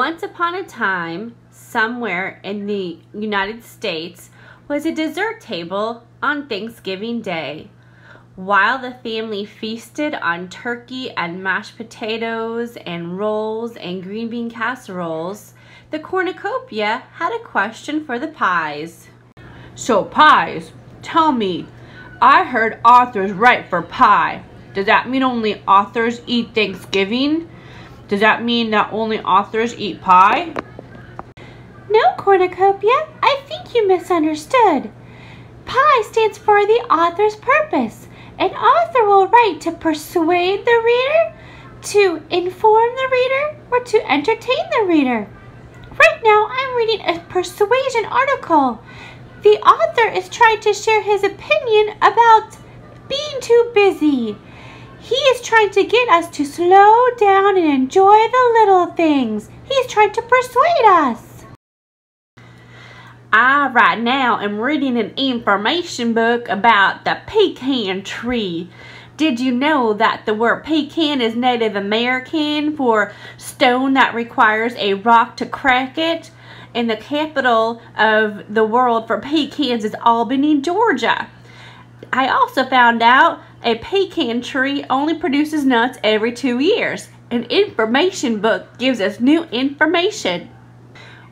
Once upon a time, somewhere in the United States, was a dessert table on Thanksgiving Day. While the family feasted on turkey and mashed potatoes and rolls and green bean casseroles, the cornucopia had a question for the pies. So, pies, tell me, I heard authors write for pie. Does that mean only authors eat Thanksgiving? Does that mean that only authors eat pie? No, Cornucopia, I think you misunderstood. Pie stands for the author's purpose. An author will write to persuade the reader, to inform the reader, or to entertain the reader. Right now, I'm reading a persuasion article. The author is trying to share his opinion about being too busy. He is trying to get us to slow down and enjoy the little things. He's trying to persuade us. I right now am reading an information book about the pecan tree. Did you know that the word pecan is Native American for stone that requires a rock to crack it? And the capital of the world for pecans is Albany, Georgia. I also found out a pecan tree only produces nuts every two years. An information book gives us new information.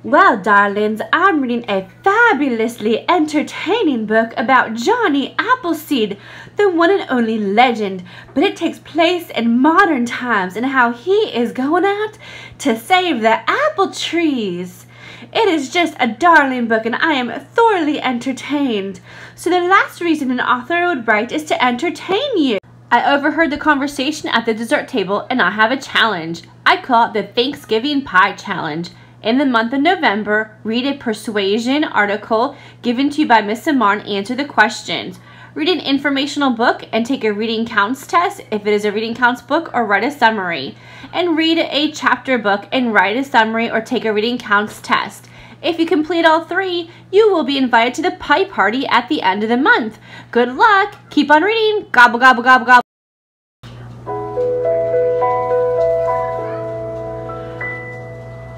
Well, darlings, I'm reading a fabulously entertaining book about Johnny Appleseed, the one and only legend, but it takes place in modern times and how he is going out to save the apple trees. It is just a darling book and I am thoroughly entertained. So the last reason an author would write is to entertain you. I overheard the conversation at the dessert table and I have a challenge. I call it the Thanksgiving Pie Challenge. In the month of November, read a persuasion article given to you by Miss and answer the questions. Read an informational book and take a reading counts test if it is a reading counts book or write a summary. And read a chapter book and write a summary or take a reading counts test. If you complete all three, you will be invited to the pie party at the end of the month. Good luck! Keep on reading! Gobble, gobble, gobble, gobble.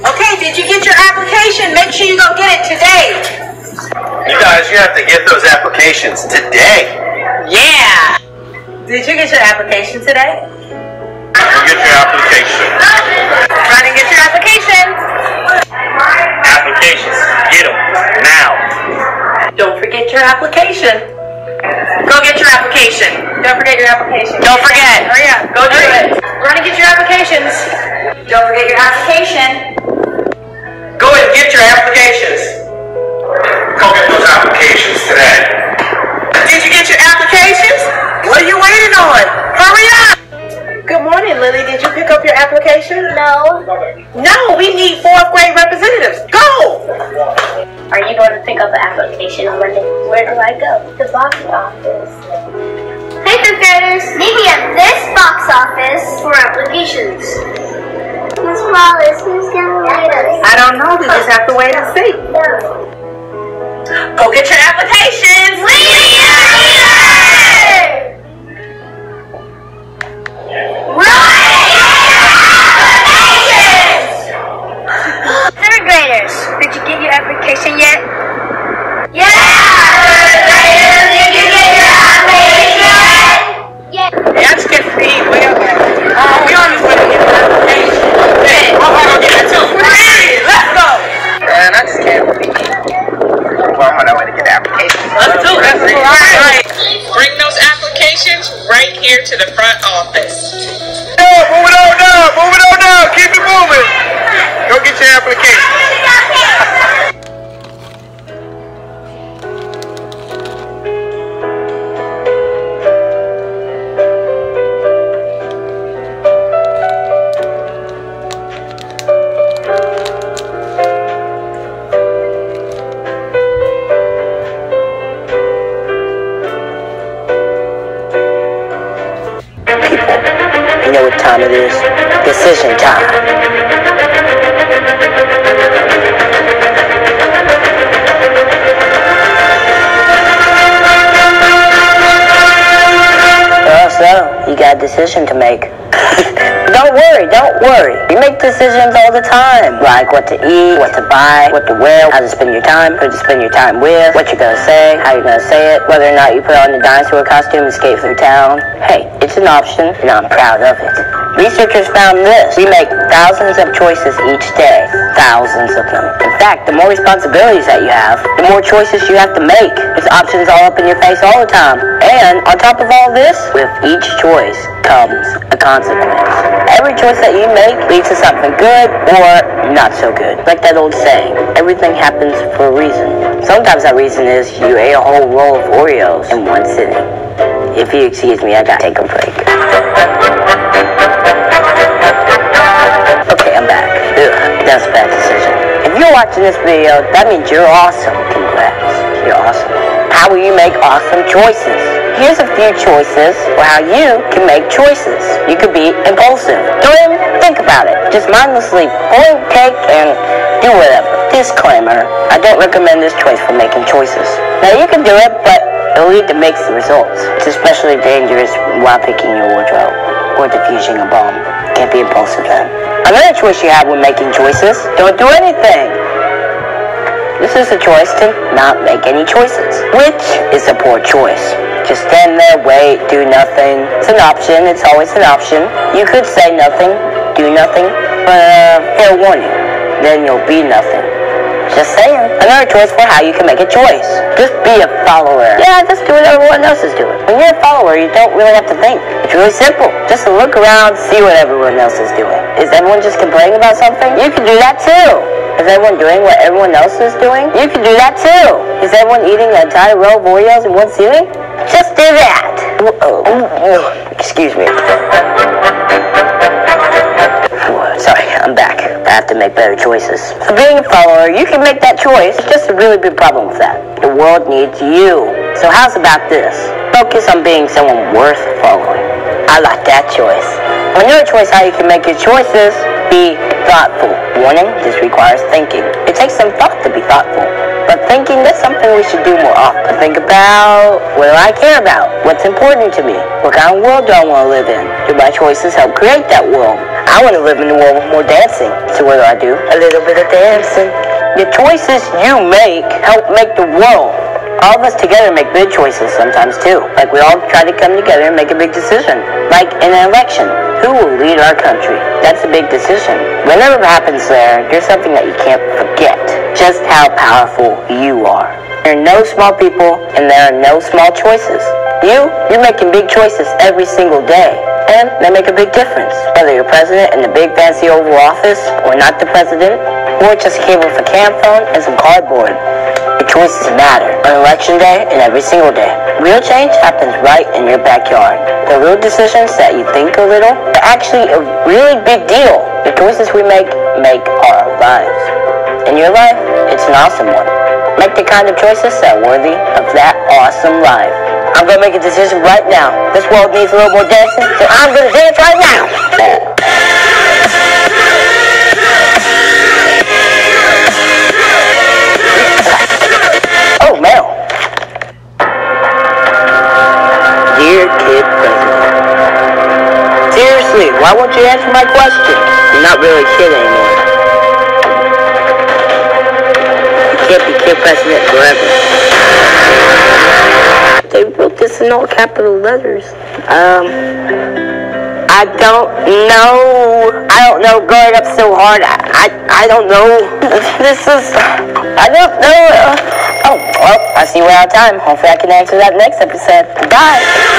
Okay, did you get your application? Make sure you go get it today. You guys, you have to get those applications today. Yeah. Did you get your application today? You get your application. Run and get your application. Applications. Get them. Now. Don't forget your application. Go get your application. Don't forget your application. Don't forget. Hurry up. Go do it. Run and get your applications. Don't forget your application. Go and get your applications. I go? The box office. Hey, fifth graders. Meet me at this box office for applications. Miss Wallace, who's going to lead us? I don't know. We just have to wait and see. No. Go get your applications. We are here! Third Man, I just can't read. Well, that way to get the application. Let's do it. Let's do it. All right. Bring those applications right here to the time it is? Decision time. So, you got a decision to make. don't worry, don't worry. You make decisions all the time, like what to eat, what to buy, what to wear, how to spend your time, who to spend your time with, what you're gonna say, how you're gonna say it, whether or not you put on the dinosaur costume and skate through town. Hey, it's an option, and I'm proud of it. Researchers found this. We make thousands of choices each day. Thousands of them. In fact, the more responsibilities that you have, the more choices you have to make. There's options all up in your face all the time. And on top of all this, with each choice comes a consequence. Every choice that you make leads to something good or not so good. Like that old saying, everything happens for a reason. Sometimes that reason is you ate a whole roll of Oreos in one sitting. If you excuse me, I gotta take a break. You're watching this video, that means you're awesome. Congrats. You're awesome. How will you make awesome choices? Here's a few choices for how you can make choices. You could be impulsive. Don't even think about it. Just mindlessly point, take, and do whatever. Disclaimer, I don't recommend this choice for making choices. Now you can do it, but it'll lead to mixed results. It's especially dangerous while picking your wardrobe or defusing a bomb. Can't be impulsive then. Another choice you have when making choices, don't do anything. This is a choice to not make any choices, which is a poor choice. Just stand there, wait, do nothing. It's an option, it's always an option. You could say nothing, do nothing, but uh, fair warning, then you'll be nothing. Just saying. Another choice for how you can make a choice. Just be a follower. Yeah, just do what everyone else is doing. When you're a follower, you don't really have to think. It's really simple. Just look around, see what everyone else is doing. Is everyone just complaining about something? You can do that too. Is everyone doing what everyone else is doing? You can do that too. Is everyone eating an entire row of Oreos in one sitting? Just do that. Uh-oh. Excuse me. Sorry, I'm back. I have to make better choices. So being a follower, you can make that choice. It's just a really big problem with that. The world needs you. So how's about this? Focus on being someone worth following. I like that choice. Another choice how you can make your choices, be thoughtful. Warning, this requires thinking. It takes some thought to be thoughtful. But thinking, that's something we should do more often. Think about what do I care about? What's important to me? What kind of world do I want to live in? Do my choices help create that world? I want to live in a world with more dancing. So what do I do? A little bit of dancing. The choices you make help make the world. All of us together make big choices sometimes too. Like we all try to come together and make a big decision. Like in an election. Who will lead our country? That's a big decision. Whatever happens there, there's something that you can't forget. Just how powerful you are. There are no small people and there are no small choices. You, you're making big choices every single day. And they make a big difference. Whether you're president in the big fancy Oval Office or not the president, or just a cable with a cam phone and some cardboard. Your choices matter on election day and every single day. Real change happens right in your backyard. The real decisions that you think are little are actually a really big deal. The choices we make make our lives. In your life, it's an awesome one. Make the kind of choices that are worthy of that awesome life. I'm gonna make a decision right now. This world needs a little more dancing, so I'm gonna dance right now. Why won't you answer my question? You're not really a kid anymore. You can't be Kid President forever. They wrote this in all capital letters. Um, I don't know. I don't know. Growing up so hard, I, I, I don't know. This is, I don't know. Oh, well, I see we're out of time. Hopefully I can answer that next episode. Bye.